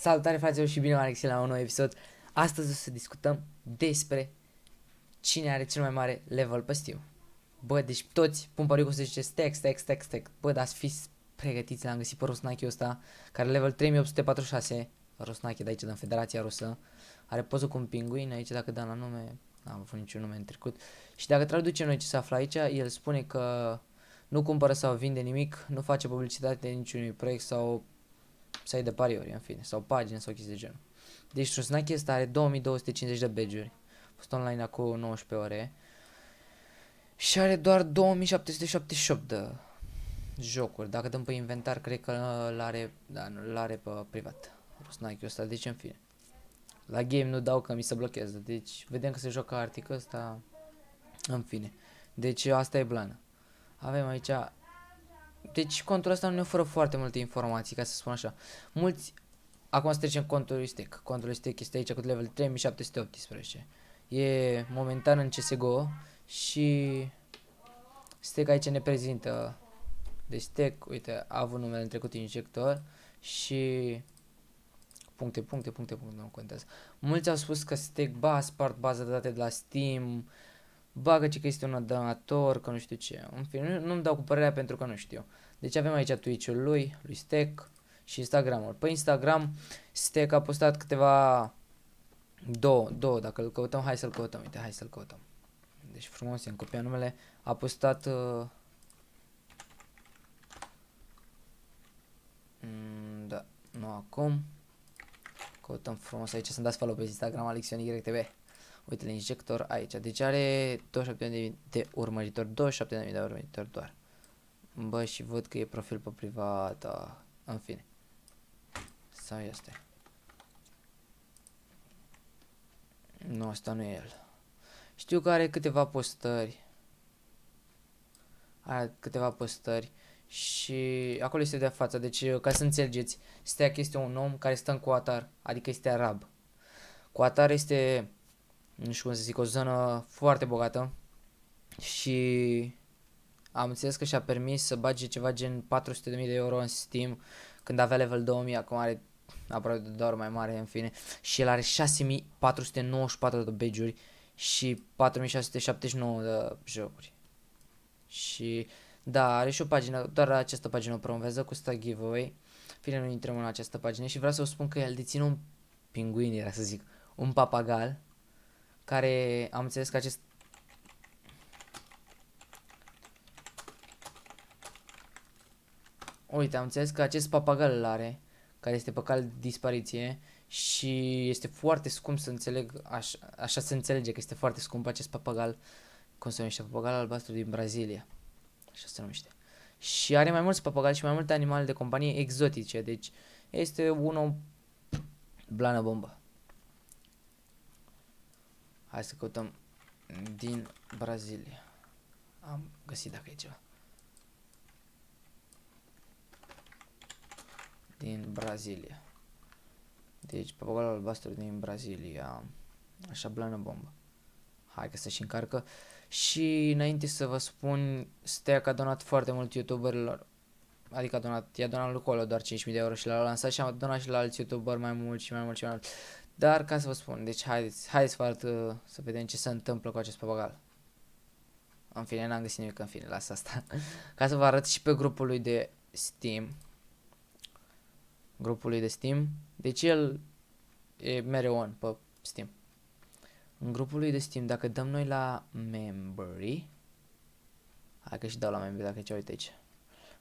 Salutare fraților și bine v-am la un nou episod. Astăzi o să discutăm despre cine are cel mai mare level pe Steam. Bă, deci toți pun pariu să zice stack, stack, stack, stack. Bă, dar fi pregătiți, l-am găsit pe Rosnachi ăsta, care level 3846. Rosnachi de aici, din Federația Rusă. Are poză cu un pinguin aici, dacă dăm la nume, n-am avut niciun nume în trecut. Și dacă traducem noi ce se află aici, el spune că nu cumpără sau vinde nimic, nu face publicitate niciunui proiect sau să de pariuri, în fine, sau pagini sau chestii de genul. Deci Trusnachi ăsta are 2250 de badge-uri, fost online acum 19 ore și are doar 2778 de jocuri. Dacă dăm pe inventar, cred că l-are, da, l-are pe privat. Trusnachi ăsta, deci în fine. La game nu dau că mi se blochează, deci vedem că se joacă artic ăsta, în fine. Deci asta e blană. Avem aici deci contul ăsta nu ne oferă foarte multe informații, ca să spun așa. Mulți, acum să trecem contul stack. Contul stack este aici cu level 3718. E momentan în CSGO și stack aici ne prezintă de stack, uite, a avut numele în trecut injector și puncte, puncte, puncte, puncte, nu contează. Mulți au spus că stack ba a spart baza de date de la Steam, bagă ce că este un donator, că nu știu ce. În fine, nu, nu-mi dau cu părerea pentru că nu știu. Deci avem aici Twitch-ul lui, lui Steck și Instagram-ul. Pe Instagram, Steck a postat câteva două, două, dacă îl căutăm, hai să-l căutăm, uite, hai să-l căutăm. Deci frumos, i-am copiat numele, a postat uh, mm, da, nu acum. Căutăm frumos aici să-mi dați follow pe Instagram Alexion YTV. Uite, injector aici. Deci are 27.000 de urmăritori, 27.000 de urmăritori doar. Bă, și văd că e profil pe privat, da. în fine. Sau este? Nu, asta nu e el. Știu că are câteva postări. Are câteva postări și acolo este de față. Deci, ca să înțelegeți, Steak este un om care stă în Qatar, adică este arab. Qatar este, nu știu cum să zic, o zonă foarte bogată și am înțeles că și-a permis să bage ceva gen 400.000 de euro în Steam când avea level 2000, acum are aproape de doar mai mare, în fine. Și el are 6494 de badge și 4679 de jocuri. Și da, are și o pagină, doar această pagină o promovează cu sta giveaway. Fine, nu intrăm în această pagină și vreau să vă spun că el deține un pinguin, era să zic, un papagal, care am înțeles că acest Uite, am înțeles că acest papagal îl are, care este pe cal dispariție și este foarte scump să înțeleg, așa, așa se înțelege că este foarte scump acest papagal, cum se numește, papagal albastru din Brazilia, așa se numește. Și are mai mulți papagali și mai multe animale de companie exotice, deci este unul blană bombă. Hai să căutăm din Brazilia. Am găsit dacă e ceva. din Brazilia. Deci, papagalul albastru din Brazilia. Așa blană bombă. Hai că se-și încarcă. Și înainte să vă spun, Steak a donat foarte mult youtuberilor. Adică a donat, i-a donat lui Colo doar 5.000 de euro și l-a lansat și a donat și la alți youtuberi mai mult și mai mult și mai mult. Dar ca să vă spun, deci haideți, haideți să, arăt, să vedem ce se întâmplă cu acest papagal. În fine, n-am găsit nimic în fine, las asta. ca să vă arăt și pe grupul lui de Steam grupului de Steam. Deci el e mereu on pe Steam. În grupul lui de Steam, dacă dăm noi la membri, hai că și dau la membri dacă ce uite aici.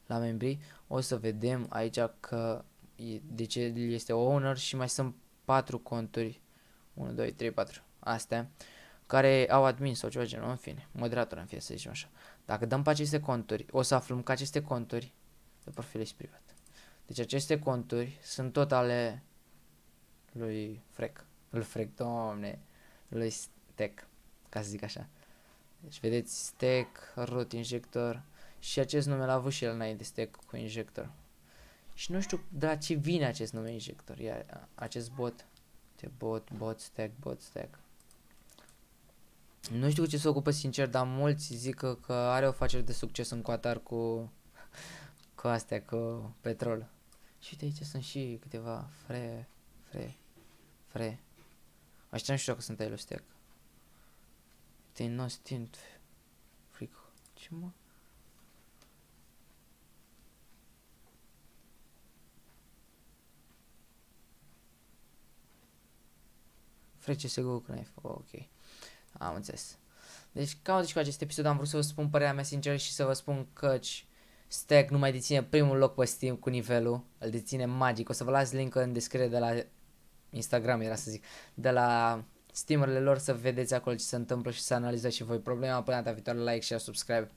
La membri o să vedem aici că e, deci el este owner și mai sunt 4 conturi 1, 2, 3, 4 astea care au admin sau ceva genul, în fine, moderator în fie să zicem așa. Dacă dăm pe aceste conturi, o să aflăm că aceste conturi de profil și privat. Deci aceste conturi sunt tot ale lui Frec. Lui Frec, domne, lui Stack, ca să zic așa. Deci vedeți Stack, root injector și acest nume l-a avut și el înainte Stack cu injector. Și nu știu de la ce vine acest nume injector, iar acest bot, de bot, bot, stack, bot, stack. Nu știu cu ce se ocupă sincer, dar mulți zic că, că are o afacere de succes în Qatar cu, cu astea, cu petrol. Și uite aici sunt și câteva fre... Fre. Fre. Ăștia nu știu dacă sunt Elo Stack. Tin, no, stint. Fric. Ce mă? Fre CSGO Knife. Oh, ok. Am înțeles. Deci, cam deci cu acest episod am vrut să vă spun părerea mea sinceră și să vă spun că Stack nu mai deține primul loc pe Steam cu nivelul, îl deține magic. O să vă las link în descriere de la Instagram, era să zic, de la steamerele lor să vedeți acolo ce se întâmplă și să analizați și voi problema. Până data viitoare, like, share, subscribe.